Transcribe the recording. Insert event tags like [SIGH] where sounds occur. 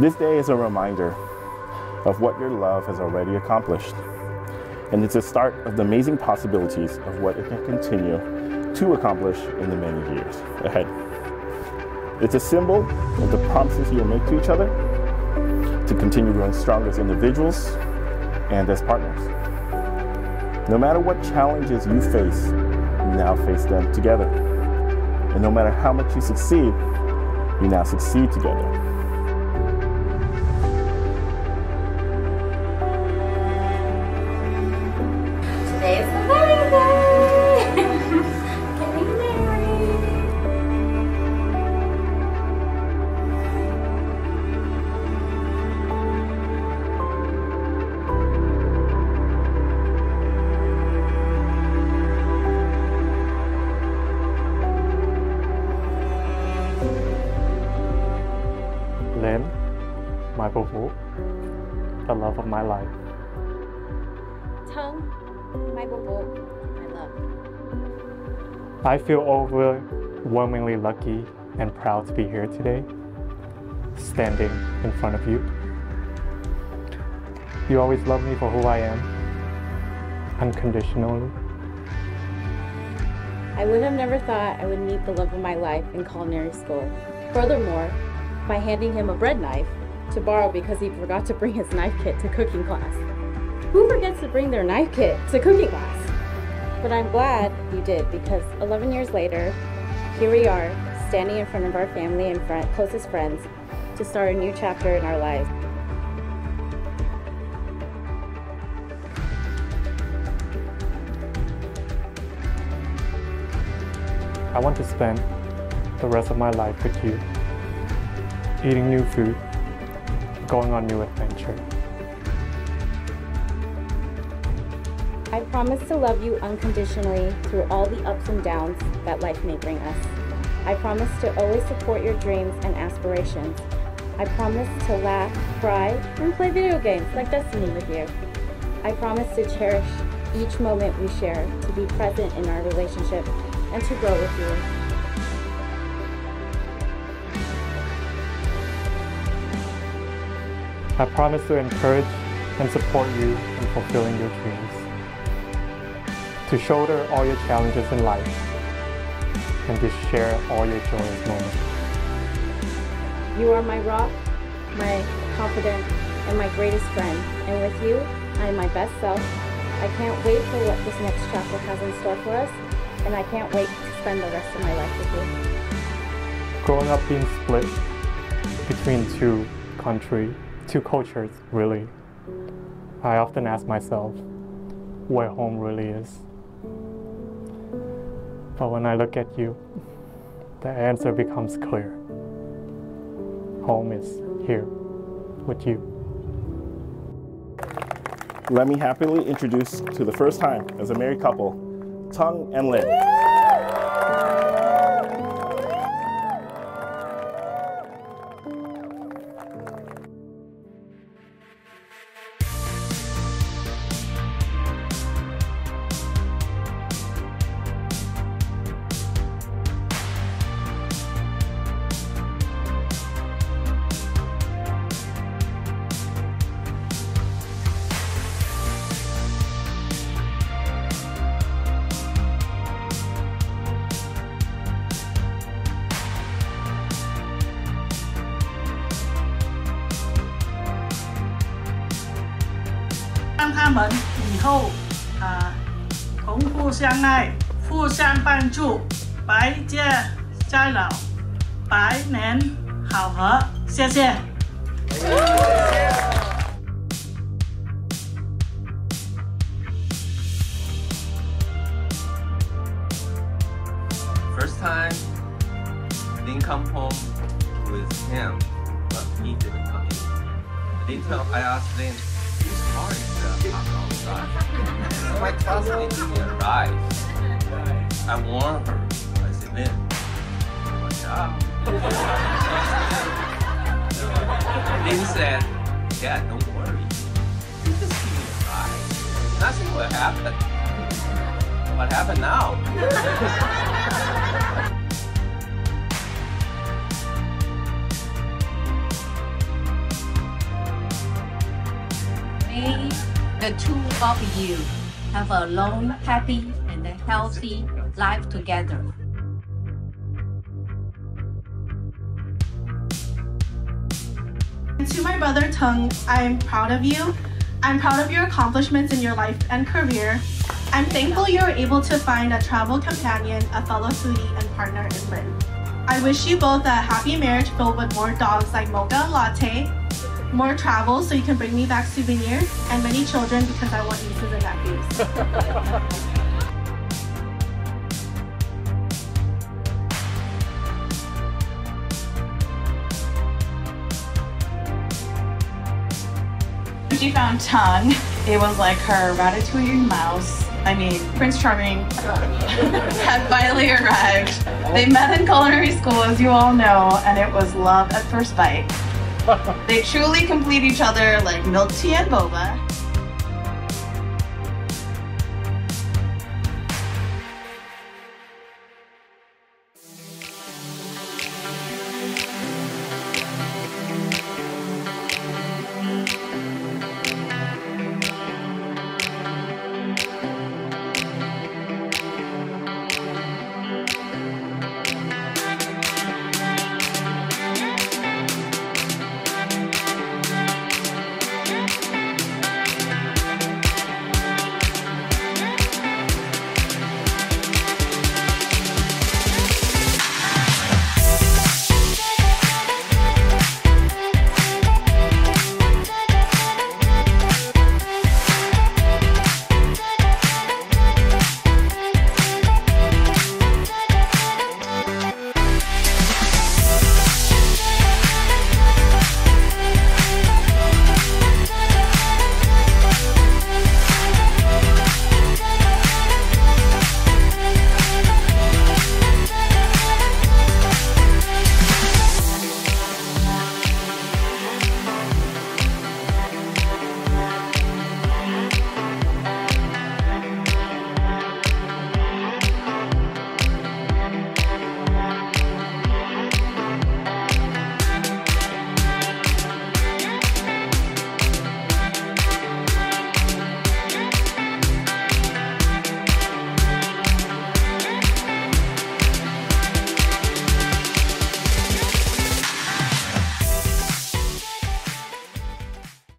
This day is a reminder of what your love has already accomplished. And it's a start of the amazing possibilities of what it can continue to accomplish in the many years ahead. It's a symbol of the promises you'll make to each other to continue growing strong as individuals and as partners. No matter what challenges you face, you now face them together. And no matter how much you succeed, you now succeed together. Boo the love of my life. Tung, my boo my love. I feel overwhelmingly lucky and proud to be here today, standing in front of you. You always love me for who I am, unconditionally. I would have never thought I would meet the love of my life in culinary school. Furthermore, by handing him a bread knife to borrow because he forgot to bring his knife kit to cooking class. Who forgets to bring their knife kit to cooking class? But I'm glad you did because 11 years later, here we are, standing in front of our family and friend, closest friends to start a new chapter in our lives. I want to spend the rest of my life with you, eating new food, going on new adventure. I promise to love you unconditionally through all the ups and downs that life may bring us. I promise to always support your dreams and aspirations. I promise to laugh, cry, and play video games like Destiny with you. I promise to cherish each moment we share, to be present in our relationship, and to grow with you. I promise to encourage and support you in fulfilling your dreams, to shoulder all your challenges in life, and to share all your joyous moments. You are my rock, my confidant, and my greatest friend. And with you, I am my best self. I can't wait for what this next chapter has in store for us, and I can't wait to spend the rest of my life with you. Growing up being split between two country, two cultures, really, I often ask myself where home really is. But when I look at you, the answer becomes clear. Home is here with you. Let me happily introduce to the first time as a married couple, Tung and Lin. 们以后啊同互相爱，互相帮助，百劫偕老，百年好合。谢谢。First time, didn't come home with him, but he didn't come in. I didn't tell, I asked Lynn, My cousin didn't even arrive. I warned her. I said, Lynn, watch out. Lynn said, Dad, don't worry. You just give me a ride. Nothing will happen. What happened now? [LAUGHS] the two of you have a long, happy, and healthy life together. To my brother Tung, I am proud of you. I'm proud of your accomplishments in your life and career. I'm thankful you were able to find a travel companion, a fellow foodie, and partner in Lynn. I wish you both a happy marriage filled with more dogs like Mocha and Latte, more travel so you can bring me back souvenirs, and many children because I want nieces and nephews. she found Tung, it was like her ratatouille mouse. I mean, Prince Charming [LAUGHS] had finally arrived. They met in culinary school, as you all know, and it was love at first bite. They truly complete each other like milk tea and boba.